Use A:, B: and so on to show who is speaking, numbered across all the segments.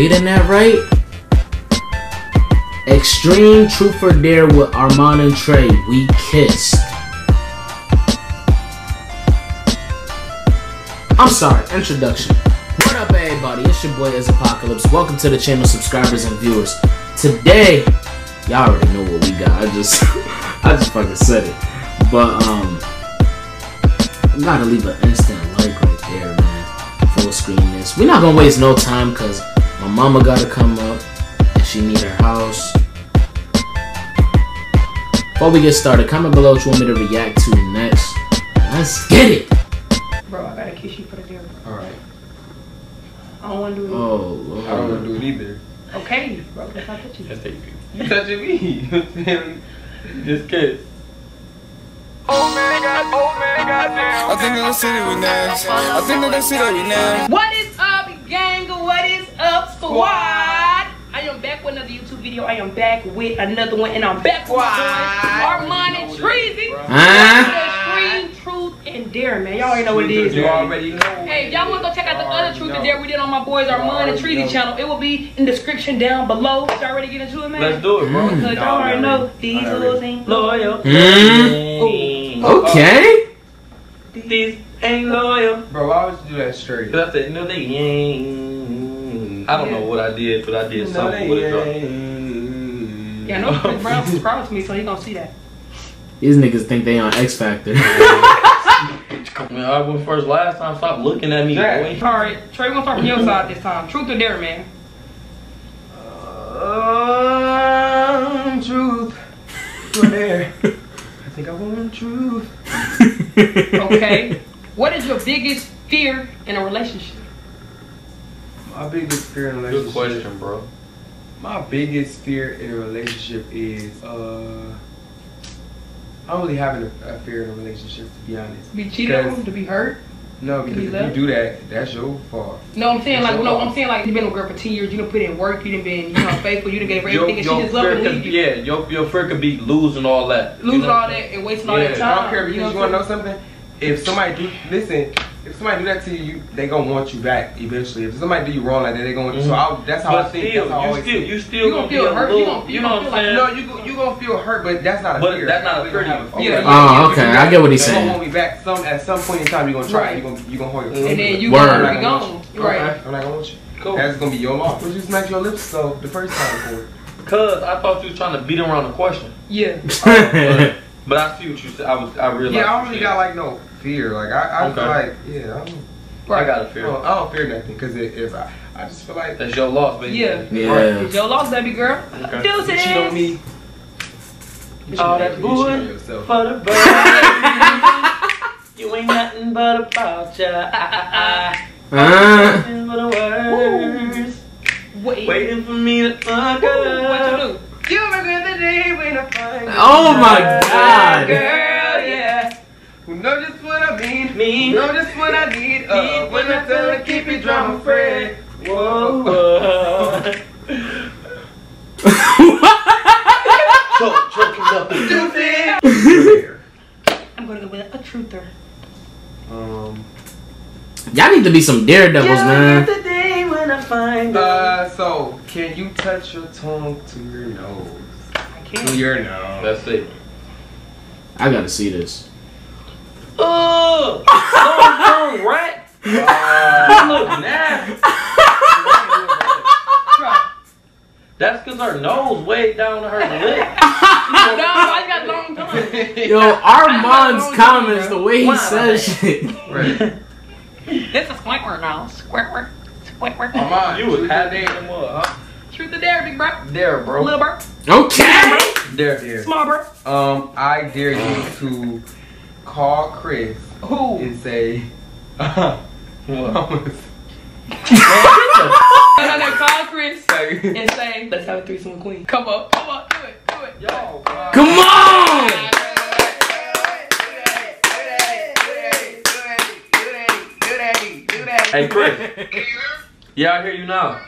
A: Reading that right? Extreme Truth or Dare with Ar'mon and Trey. We kissed. I'm sorry, introduction. What up, everybody? It's your boy, IzApacalypse. Welcome to the channel, subscribers and viewers. Today, y'all already know what we got. I just, I just fucking said it. But, um, I gotta leave an instant like right there, man. Full screen this. We're not gonna waste no time, cause mama gotta come up, and she need her house. Before we get started, comment below what you want me to react to next. Let's get it!
B: Bro, I gotta kiss you for the dinner.
C: Alright.
B: I don't wanna do it.
A: Oh, Lord.
C: I don't wanna do it either.
B: Okay, bro, that's not touching you.
D: Just take you.
C: You touching me.
D: Just kiss.
E: I think in the city we next. I think in the city we next.
B: What is up, gang? What is up, squad? I am back with another YouTube video. I am back with another one, and I'm back with my boys, Ar'mon and Treasy.
A: Huh?
B: Extreme Truth and Dare, man. Y'all already know what it is.
C: You already know.
B: Hey, y'all want to go check out the other Truth and Dare we did on my boys Ar'mon and
C: already
B: Treasy channel, it will be in the description down below. Y'all ready to get into it, man?
D: Let's do it, bro. Mm.
B: Because y'all already know these
C: Already.
B: hoes ain't
D: Loyal.
A: Okay.
D: These ain't loyal.
C: Bro, why would you do that straight?
D: Cause I said, no, they ain't. I don't know what I did, but I did something with it, though.
B: Yeah, I know Chris Brown subscribed to me, so he gonna see that.
A: These niggas think they on X Factor.
D: Man, I went first last time. Stop looking at me,
C: Jack.
D: boy.
B: All right, Trey, we're gonna start from your side this time. Truth or dare, man?
C: Um, truth. Right there. I think I want truth.
B: Okay. what is your biggest fear in a relationship?
C: My biggest fear in a
D: Good
C: relationship.
D: question, bro.
C: My biggest fear in a relationship is uh. I don't really have a, a fear in a relationship, to be honest.
B: To be cheated on? To be hurt?
C: No, because if
B: left?
C: you do that, that's your fault.
B: No, I'm saying like
C: It's
B: no,
C: your
B: I'm saying like you've been with a girl for ten years. You done put in work. You done been you know faithful. You done gave her everything, and she just love and leave you.
D: yeah, your, your fear could be losing all that.
B: Losing
D: You know?
B: all that and wasting all that
D: Yeah,
B: time.
C: I don't care because you,
B: know
C: want to know something. If somebody do listen, if somebody do that to you, you they gonna want you back eventually. If somebody do you wrong like that, they gonna want you. So I, mm-hmm. that's how
D: But
C: I think.
D: still,
C: that's how I
D: you
C: always
D: still,
C: think.
D: you still
B: You gonna
D: gonna
B: feel
D: be a
B: hurt, you
D: little-
B: gonna-
D: you know what I'm
B: you gonna
D: saying?
C: No, you go, you gonna feel hurt, but that's not a
D: But
C: fear.
D: that's not a
C: You gonna
D: fear.
C: have a
B: Yeah.
C: fear.
A: Oh, okay. I get what he's
C: You gonna
A: saying.
C: hold me back some at some point in time. You are gonna try.
B: Right.
C: You gonna you gonna hold your.
B: And then you
A: Word.
B: gonna
C: I'm
B: be gone. Right.
C: I'm not gonna want you.
D: Cool.
C: That's gonna be your loss. But you smacked your lips so the first time for it.
D: Cause I thought you was trying to beat around the question.
B: Yeah.
D: but, but I see what you said. I was, I realized.
C: Yeah, I
D: what
C: don't really got like no fear. Like I, I feel like yeah. I don't,
D: I got a
C: I
D: fear.
C: don't, I don't fear nothing because if I, I just feel like
D: That's your loss, baby.
B: Yeah.
A: Yeah.
B: It's your loss, baby girl.
D: Okay.
B: Deuces.
C: you cheat on me.
D: All that
C: you cheat on
D: wood
C: yourself.
D: for the bird. you ain't nothing but about ya. Ah, ah, ah. Nothing but the words.
B: Wait.
D: Waiting for me to fuck
B: Ooh,
D: up.
B: what you do?
C: You remember the day when I find you.
A: oh my god.
B: Girl, yeah.
C: Who know
D: Me.
C: Who know just what I need? Uh, when I tell her keep it drama free.
D: Whoa, whoa. Choke, choking up the
C: Fear.
B: I'm gonna go with a truther.
C: Um.
A: Y'all need to be some daredevils, man.
D: the day when I find.
C: Uh. So, can you touch your tongue to your nose?
B: I can't.
C: To your nose.
D: That's it.
A: I gotta see this.
D: Ugh! Long term rat. You look nasty.
B: Try.
D: That's because her nose way down to her lip.
B: No, I got long tongue.
A: Yo, Ar'mon's comments, the way he
D: Wow.
A: says shit.
C: Right.
B: This is Squidward now. Squidward. Squidward.
C: Ar'mon,
D: You was
C: truth or
D: happy in the mud, huh?
B: Truth or dare, big bro.
D: There, bro.
B: Little bro.
A: Okay.
D: There.
C: Dare.
B: Small bro.
C: Um, I dare you to call Chris
B: Who?
C: and say,
D: What?
B: No, no, no. Call Chris and say, let's have a threesome with Queen. Come up. Come up. Do it. Do it.
D: Yo, bro.
A: Come on.
D: Hey, Chris. Yeah, I hear you now.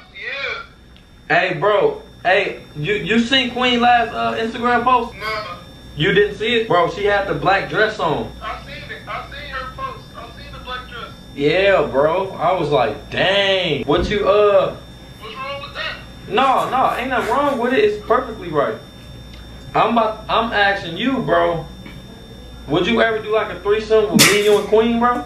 D: Hey, bro. Hey, you you seen Queen last uh, Instagram post?
F: No,
D: You didn't see it, bro. She had the black dress on.
F: I seen it. I seen her post. I seen the black dress.
D: Yeah, bro. I was like, dang. What you uh?
F: What
D: No, no, ain't nothing wrong with it. It's perfectly right. I'm about, I'm asking you, bro. Would you ever do like a threesome with me, you, and Queen, bro?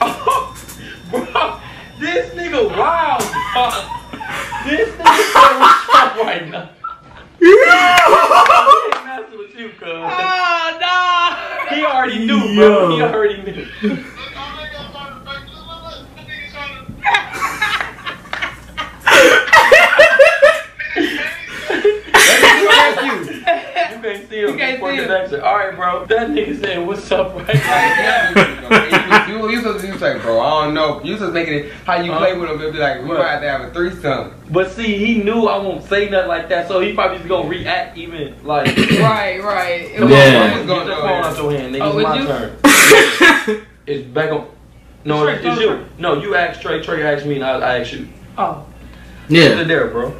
D: Oh, bro, this nigga wild. Bro. This nigga so what's up right now. I ain't messing with you, cuz.
B: Ah, oh no!
D: He already knew, bro. He already knew.
F: Look, I'm not gonna start the back. Look, look, look. Look, he's trying to-
D: You can't see him.
B: You can't
D: for
B: see him.
D: connection. All right, bro. That nigga said, "What's up?" Right now.
C: Yeah, you, you, you supposed to you like, bro, I don't know. You supposed to make it how you
D: Huh?
C: play with him. It'd be like, we
D: What?
C: might have to have a threesome.
D: But see, he knew I won't say nothing like that, so he probably just gonna react even like.
B: Right, right. It was-
A: Yeah.
C: Who's
D: Get
C: going
D: the
C: to
D: phone out your hand, nigga.
B: Oh,
D: it's my
B: you?
D: turn. it's back on. No,
B: Trey,
D: it's, it's you.
B: Trey.
D: No, you asked Trey. Trey asked me, and I, I asked you.
B: Oh.
D: Yeah.
A: Yeah.
D: there, bro.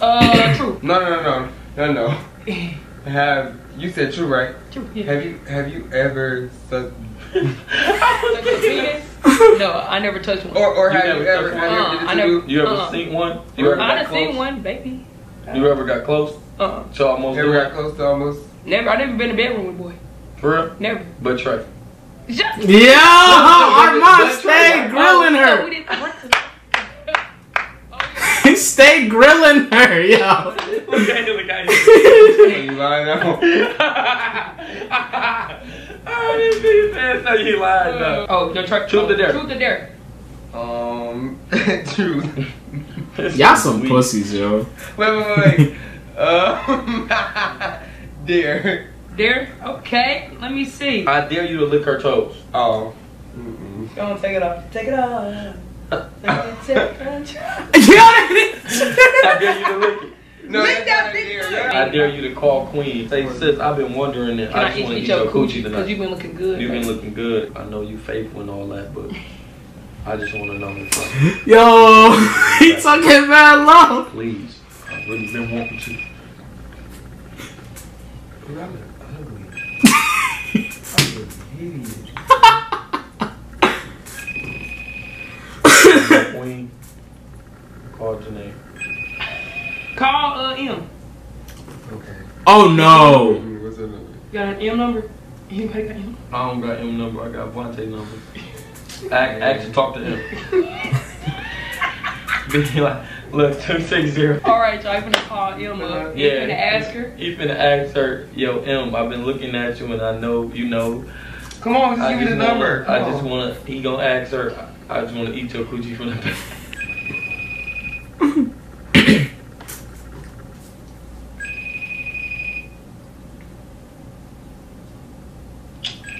B: Uh, true.
C: No, no, no, no, no, no. Have you said true, right?
B: True. Yeah.
C: Have you have you ever sucked
B: Touch your penis? No, I never touched one.
C: or or
D: You
C: have
D: never
C: you ever have
B: one?
C: you
B: Uh,
C: ever
B: I
C: did
B: never-
C: you
D: You ever
B: Uh-uh.
D: seen one? You ever
B: I
D: got
B: done seen one, baby.
D: You ever got close?
B: Uh, -huh.
D: To almost
C: ever got close to almost?
B: never. I never been in the bedroom with boy.
D: For real?
B: Never.
D: But Trey.
B: Shut-
A: Yeah, Ar'mon
C: That's
A: stayed grilling
B: Oh, we
A: her.
B: didn't work together.
A: He stayed grilling her, yo.
D: Look at him, look.
C: You lying now?
D: oh, this nigga said so you lied though.
B: Oh, your truck.
D: Truth or dare?
B: Truth or dare?
C: Um, true.
A: Y'all some
D: Sweet.
A: pussies, yo.
C: Wait, wait, wait. Um, dear.
B: Dare? Okay. Let me see.
D: I dare you to lick her toes.
C: Oh. Mm-mm.
B: Go on, take it off. Take it off. Take it off.
D: I dare you to lick it.
C: No,
B: Lick that
C: not a
B: big
C: dare.
D: I dare you to call Queen. Say, sis, I've been wondering that.
B: Can
D: I
B: I
D: just want to
B: eat
D: eat
B: your
D: your
B: coochie?
D: coochie
B: Because you've been looking good.
D: You've been looking good. I know you faithful and all that, but I just want to know if
A: Yo, he talking mad low.
D: I, please. I've really been wanting to. Queen, call Janae.
B: Call uh, M.
C: Okay.
A: Oh no.
C: What's up?
B: You got an M number? Anybody got M?
D: I don't got M number. I got Vontae number. I, Act, actually talk to him. Be like, look, two six zero.
B: All right, y'all. I'm gonna call M up.
D: Yeah.
B: Yeah. gonna ask her.
D: He finna ask her, yo, M, I've been looking at you and I know you know.
C: Come on, just
D: I
C: give me the
D: just wanna-
C: number. Come
D: I
C: on.
D: just wanna, he gonna ask her, I just wanna eat your coochie from the back.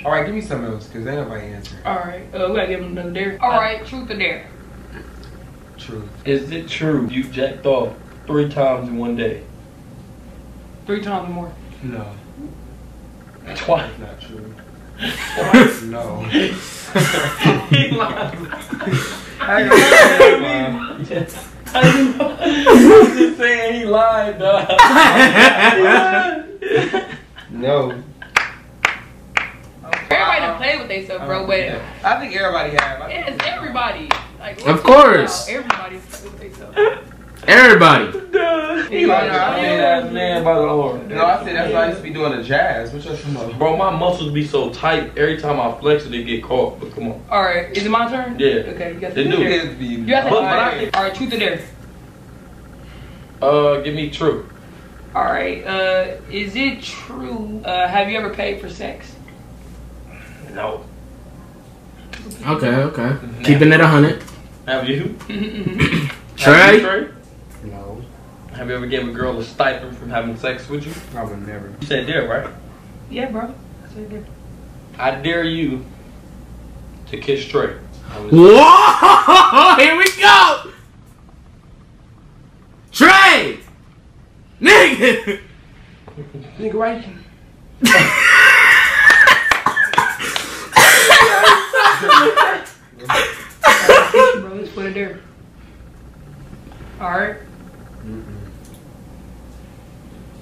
C: All right, give me something else, cause ain't nobody answering.
B: All right. Uh, we gotta give him another dare. All right. Truth or dare?
C: True.
D: Is it true you jacked off three times in one day?
B: Three times or more.
C: No,
D: Twice.
C: not true. no.
D: he lied.
C: I ain't gonna say that,
D: I'm just saying he lied, dog.
C: No.
B: Everybody play with themselves, bro. But
C: I think everybody have. I
B: it's everybody. Like,
A: Of course.
B: Everybody play with themselves.
A: Everybody.
D: he lied. I made ass man by the arm.
C: No, I said that's why I used to be doing the jazz. What you talking?
D: Bro, my muscles be so tight every time I flex it, they get caught. But come on.
B: All right. Is it my turn?
D: Yeah.
B: Okay. You got
D: They
B: the
D: do.
B: dare.
C: Kids be.
B: You got to.
D: But-
B: All
D: but I
B: right. All right. Truth or dare?
D: Uh, give me true.
B: All right. Uh, is it true? Uh, have you ever paid for sex?
D: No.
A: Okay, okay. Keeping it a hundred.
D: Have you? Have you,
A: Trey?
D: Trey?
C: No,
D: Have you ever gave a girl a stipend from having sex with you?
C: I would never.
D: You said dare, right?
B: yeah, bro. That's what I.
D: I dare you to kiss Trey.
A: Whoa! Here we go. Trey. Nigga.
C: Nigga, right?
B: bro, let's put it there. All right.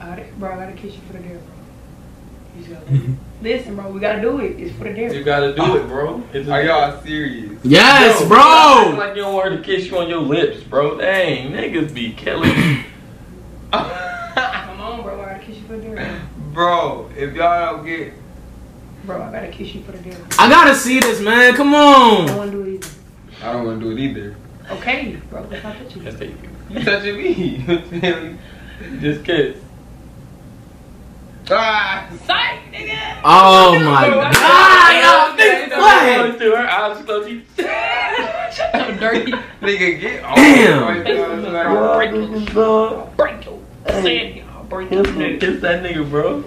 B: All right, bro. I gotta kiss you for the dare, bro. You said, mm-hmm. Listen, bro, we gotta do it. It's for the
D: You gotta do it, bro. It's
C: Are y'all serious?
A: Yes,
D: Yo, act
A: bro.
D: Like you don't want her to kiss you on your lips, bro. Dang, niggas be killing.
B: Come on, bro. I gotta kiss you for the dare.
C: Bro, if y'all don't get,
B: Bro, I gotta kiss you for the dare.
A: I gotta see this, man. Come on.
B: I don't wanna do it either.
C: I don't want to do it either.
B: Okay, bro. Let's not touch you.
D: Yes, they do.
C: You touching me?
D: Just kiss.
C: ah!
B: Psych, nigga.
A: Oh my god, yo, think
D: Going
A: what?
D: to her eyes closed. he-
B: Shut up, dirty.
C: Nigga, get off.
A: Damn.
C: Right now,
B: Break
C: it's
B: your-
D: Bro,
B: break your sandy. I'll break your neck.
D: Kiss that nigga, bro.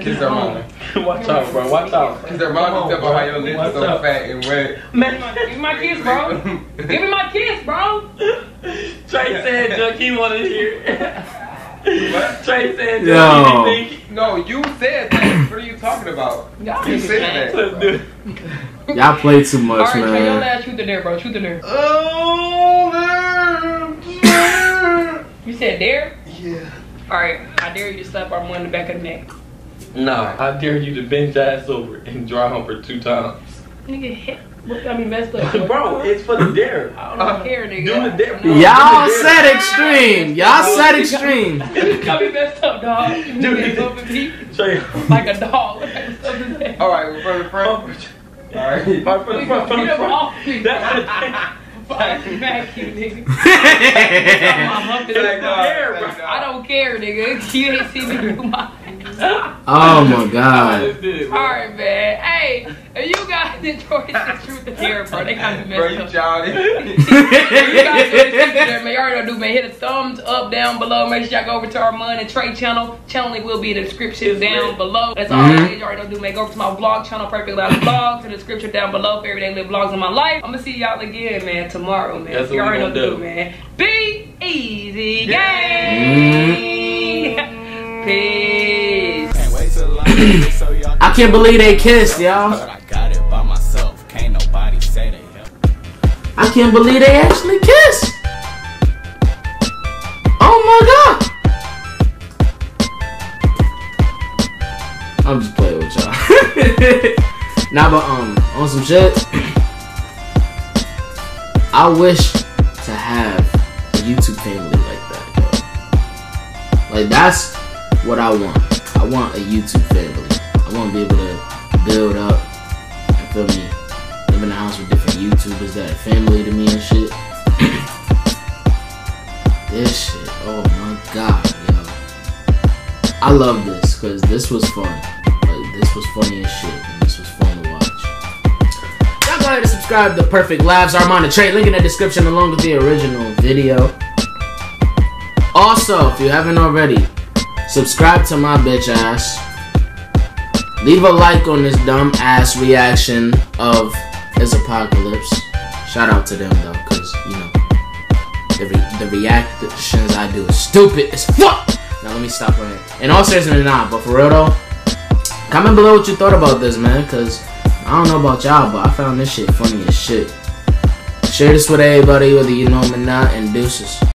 C: Kiss her mama.
D: Watch out, bro. Watch out.
C: Cause their mom tell about how your lips
D: Watch
C: so
D: out.
C: fat and wet.
B: Man, give me my kiss, bro. Give me my kiss, bro.
D: Trey said, Chuck, he wanted to hear.
C: What?
D: Trey said,
A: Yo.
D: Chuck, he didn't think.
C: No, you said that. What are you talking about?
B: Y'all
C: You
B: niggas
C: said
B: mad.
C: that.
D: Let's do it.
A: Y'all play too
B: All
A: much,
B: right, Trey, your
A: man.
B: last truth or dare, bro. Truth or dare.
C: Oh, man.
B: You said dare?
C: Yeah.
B: All right, I dare you to slap our in the back of the neck.
D: Nah, I dare you to bend your ass over and dry hump her two times.
B: Nigga, hit. What got me messed?
D: Bro, it's for the dare.
B: I don't uh, care, nigga.
D: Do the dare.
B: No.
A: Y'all said extreme. Y'all said extreme.
B: You got me messed up, dog. You
D: Do
B: nigga
D: the-
B: bumping me
D: Trey.
B: like a dog. Like something that-
C: All right, well, from the front. All right.
D: Right from the front, from
B: Get
D: the
B: him
D: front.
B: off Fuck, smack you, nigga. My hump is-
C: Thank God,
D: dare,
C: thank
D: bro.
C: God.
B: I don't care, nigga. You ain't see me do my.
A: Oh my god.
B: Alright, man. Hey, if you guys enjoyed the truth of dare, bro, they got me
C: Bro,
B: messed
C: you
B: up.
C: childish.
B: If you guys enjoyed the truth of dare, man, you already know, do, man. Hit a thumbs up down below. Make sure y'all go over to Ar'mon and Trey channel. Channel link will be in the description down below. That's all
A: Mhm.
B: it is. You already know, do, man. Go over to my vlog channel, Perfect Life Vlogs, in the description down below for everyday live vlogs in my life. I'm gonna see y'all again, man, tomorrow, man.
D: That's
B: you
D: what
B: already know, do,
D: do.
B: man. Be easy,
A: Mm-hmm.
B: Peace.
A: I can't believe they kissed, y'all.
E: I got it by myself. Can't nobody say they help.
A: I can't believe they actually kissed. Oh my god. I'm just playing with y'all. nah, but um, on some shit. I wish to have a YouTube family like that, yo. Like that's what I want. I want a YouTube family. I want to be able to build up. You feel me? live in a house with different YouTubers that are family to me and shit. this shit, oh my god, yo. I love this because this was fun. Like, this was funny as shit, and this was fun to watch. Y'all go ahead and subscribe to Perfect Labs, Ar'mon Trade, link in the description along with the original video. Also, if you haven't already, subscribe to my bitch ass. Leave a like on this dumb ass reaction of IzApacalypse. Shout out to them though, cause you know the re- the reactions I do is stupid as fuck. Now let me stop right here. And all seriousness, nah, but for real though, comment below what you thought about this, man, cause I don't know about y'all, but I found this shit funny as shit. Share this with everybody, whether you know them or not, and deuces.